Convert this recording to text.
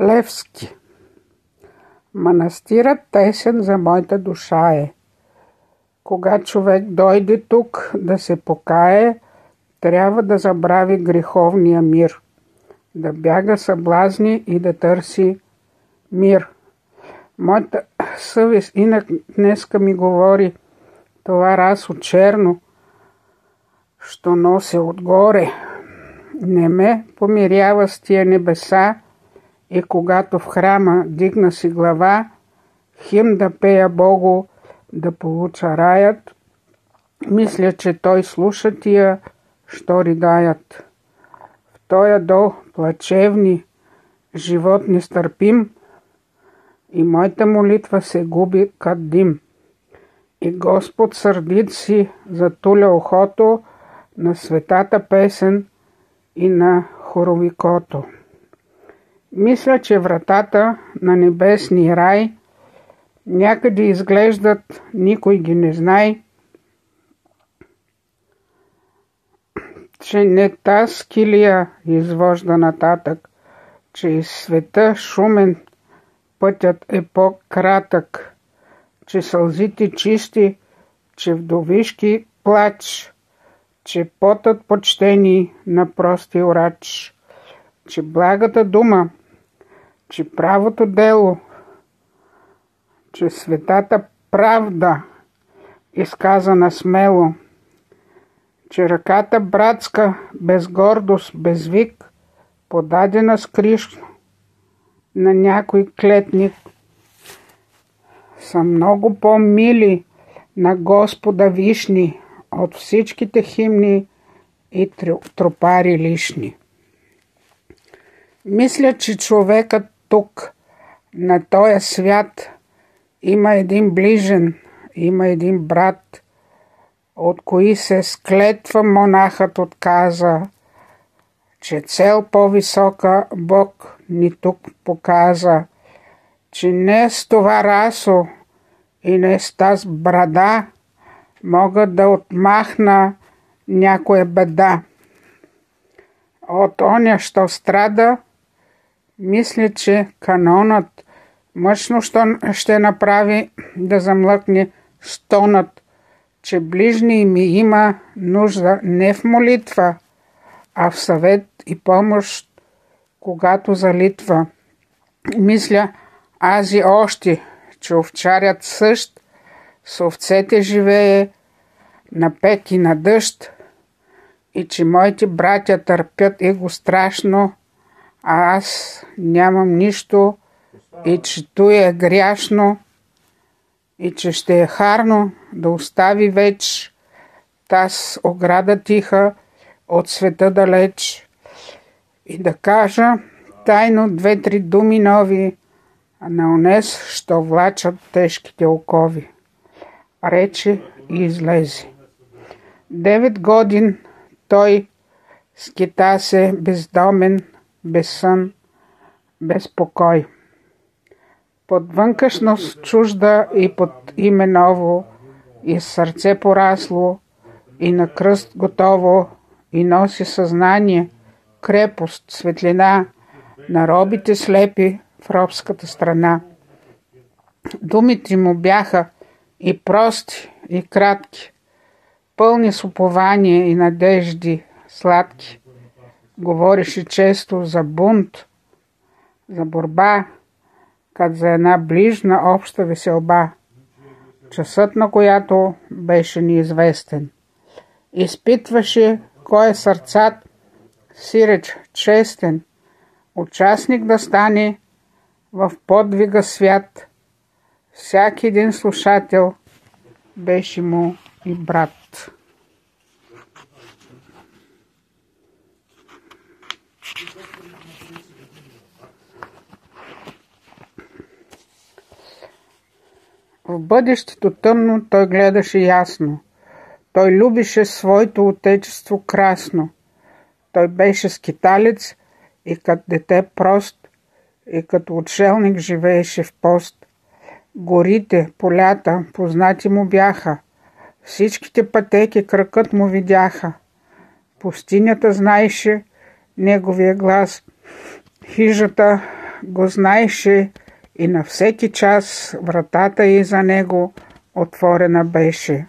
Левски Манастирът тесен за моята душа е. Кога човек дойде тук да се покае, трябва да забрави греховния мир, да бяга съблазни и да търси мир. Моята съвест инак днеска ми говори това расо черно, що носи отгоре. Не ме помирява с тия небеса и когато в храма дигна си глава, хим да пея Богу, да получа раят, мисля, че той слуша тия, що ридаят. В тоя до плачевни, живот нестърпим, и моята молитва се губи кад дим. И Господ сърдит си затуля ухото на светата песен и на хоровикото. Мисля, че вратата на небесния рай някъде изглеждат, никой ги не знае, че не та скилия извожда нататък, че из света шумен пътят е по-кратък, че сълзите чисти, че вдовишки плач, че потът почтени на прости урач, че благата дума, че правото дело, че светата правда, изказана смело, че ръката братска, без гордост, без вик, подадена скришно на някой клетник, са много по-мили на Господа вишни от всичките химни и тропари лишни. Мисля, че човекът тук, на този свят, има един ближен, има един брат, от кои се склетва монахът отказа, че цел по-висока Бог ни тук показа, че не с това расо и не с тази брада могат да отмахна някоя беда. От оня, що страда, мисля, че канонът мъчно ще направи да замлъкне стонът, че ближни ми има нужда не в молитва, а в съвет и помощ, когато залитва. Мисля, аз и още, че овчарят същ, с овцете живее на пек и на дъжд, и че моите братя търпят его страшно, а аз нямам нищо и че той е гряшно и че ще е харно да остави веч таз ограда тиха от света далеч и да кажа тайно две-три думи нови на онес, що влачат тежките окови. Рече и излезе. Девет годин той скита се бездомен, без сън, без покой. Под вънкашност чужда и под име ново, и сърце порасло, и на кръст готово, и носи съзнание, крепост, светлина на робите слепи в робската страна. Думите му бяха и прости, и кратки, пълни с упование и надежди, сладки. Говореше често за бунт, за борба, като за една ближна обща веселба, часът на която беше неизвестен. Изпитваше кой е сърцат, сиреч честен, участник да стане в подвига свят. Всяки един слушател беше му и брат. В бъдещето тъмно той гледаше ясно. Той любише своето отечество красно. Той беше скиталец и като дете прост, и като отшелник живееше в пост. Горите, полята, познати му бяха. Всичките пътеки кръкът му видяха. Пустинята знаеше неговия глас. Хижата го знаеше и на всеки час вратата и за него отворена беше.